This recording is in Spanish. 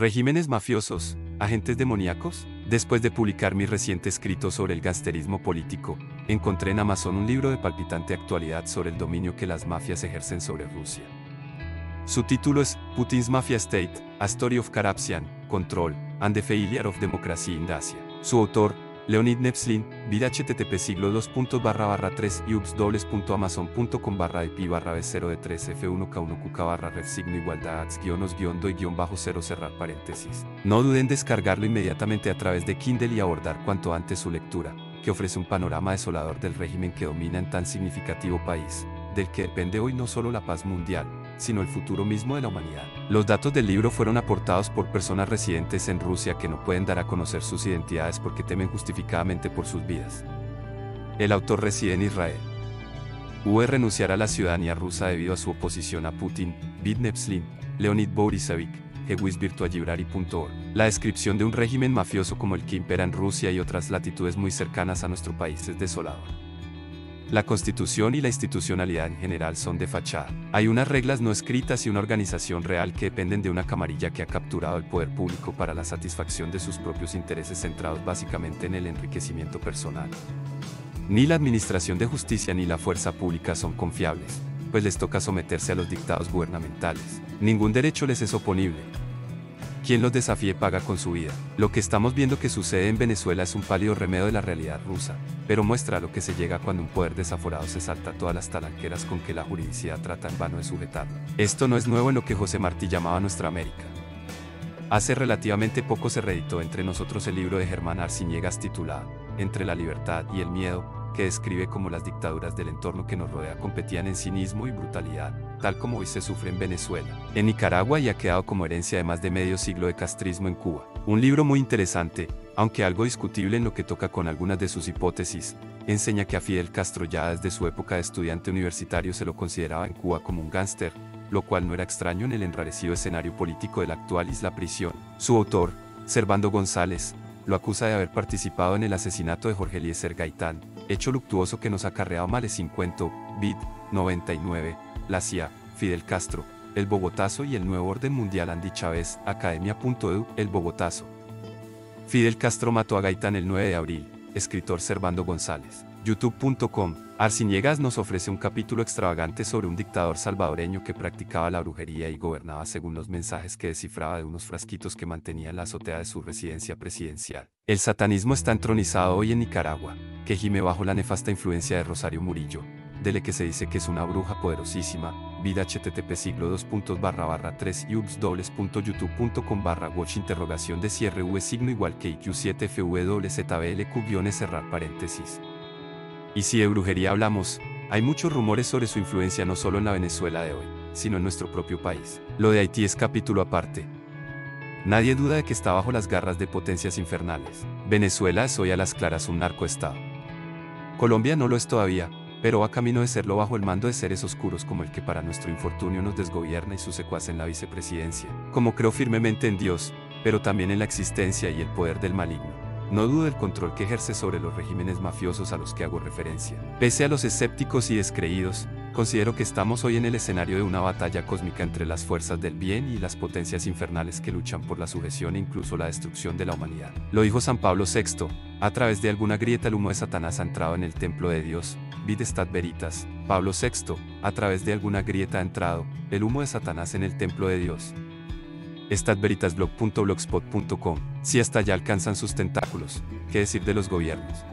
¿Regímenes mafiosos? ¿Agentes demoníacos? Después de publicar mi reciente escrito sobre el gangsterismo político, encontré en Amazon un libro de palpitante actualidad sobre el dominio que las mafias ejercen sobre Rusia. Su título es Putin's Mafia State, A Story of Corruption, Control, and the Failure of Democracy in Asia. Su autor, Leonid Nevslin, vida http siglo 2 barra barra 3 com barra ip barra b0 de 3 f1k1 qk barra red signo igualdad guionos guion doy guion bajo 0 cerrar paréntesis. No duden en descargarlo inmediatamente a través de Kindle y abordar cuanto antes su lectura, que ofrece un panorama desolador del régimen que domina en tan significativo país, del que depende hoy no solo la paz mundial, sino el futuro mismo de la humanidad. Los datos del libro fueron aportados por personas residentes en Rusia que no pueden dar a conocer sus identidades porque temen justificadamente por sus vidas. El autor reside en Israel. Hubo renunciar a la ciudadanía rusa debido a su oposición a Putin, Vidnevslin, Leonid Borisevich, Virtualibrary.org. La descripción de un régimen mafioso como el que impera en Rusia y otras latitudes muy cercanas a nuestro país es desolador. La constitución y la institucionalidad en general son de fachada. Hay unas reglas no escritas y una organización real que dependen de una camarilla que ha capturado el poder público para la satisfacción de sus propios intereses centrados básicamente en el enriquecimiento personal. Ni la administración de justicia ni la fuerza pública son confiables, pues les toca someterse a los dictados gubernamentales. Ningún derecho les es oponible, quien los desafíe paga con su vida. Lo que estamos viendo que sucede en Venezuela es un pálido remedio de la realidad rusa, pero muestra lo que se llega cuando un poder desaforado se salta todas las talanqueras con que la juridicidad trata en vano de sujetarlo. Esto no es nuevo en lo que José Martí llamaba nuestra América. Hace relativamente poco se reeditó entre nosotros el libro de Germán Arciniegas titulado Entre la libertad y el miedo, que describe cómo las dictaduras del entorno que nos rodea competían en cinismo y brutalidad, tal como hoy se sufre en Venezuela, en Nicaragua y ha quedado como herencia de más de medio siglo de castrismo en Cuba. Un libro muy interesante, aunque algo discutible en lo que toca con algunas de sus hipótesis, enseña que a Fidel Castro ya desde su época de estudiante universitario se lo consideraba en Cuba como un gángster, lo cual no era extraño en el enrarecido escenario político de la actual isla prisión. Su autor, Servando González, lo acusa de haber participado en el asesinato de Jorge Eliezer Gaitán, hecho luctuoso que nos ha acarreado males 50, BID 99, la CIA, Fidel Castro, el Bogotazo y el nuevo orden mundial Andy Chávez, academia.edu, el Bogotazo. Fidel Castro mató a Gaitán el 9 de abril, escritor Servando González. YouTube.com, Arciniegas nos ofrece un capítulo extravagante sobre un dictador salvadoreño que practicaba la brujería y gobernaba según los mensajes que descifraba de unos frasquitos que mantenía en la azotea de su residencia presidencial. El satanismo está entronizado hoy en Nicaragua, que gime bajo la nefasta influencia de Rosario Murillo, dele que se dice que es una bruja poderosísima, vida http siglo 2 barra barra 3 youtube.com barra watch interrogación de cierre v signo igual que iq7 fwzblq guiones cerrar paréntesis. Y si de brujería hablamos, hay muchos rumores sobre su influencia no solo en la Venezuela de hoy, sino en nuestro propio país. Lo de Haití es capítulo aparte. Nadie duda de que está bajo las garras de potencias infernales. Venezuela es hoy a las claras un narcoestado. Colombia no lo es todavía, pero va camino de serlo bajo el mando de seres oscuros como el que para nuestro infortunio nos desgobierna y su secuaz en la vicepresidencia. Como creo firmemente en Dios, pero también en la existencia y el poder del maligno. No dudo del control que ejerce sobre los regímenes mafiosos a los que hago referencia. Pese a los escépticos y descreídos, considero que estamos hoy en el escenario de una batalla cósmica entre las fuerzas del bien y las potencias infernales que luchan por la sujeción e incluso la destrucción de la humanidad. Lo dijo San Pablo VI, a través de alguna grieta el humo de Satanás ha entrado en el templo de Dios, vid stat veritas. Pablo VI, a través de alguna grieta ha entrado, el humo de Satanás en el templo de Dios estatveritasblog.blogspot.com. Si hasta allá alcanzan sus tentáculos, ¿qué decir de los gobiernos?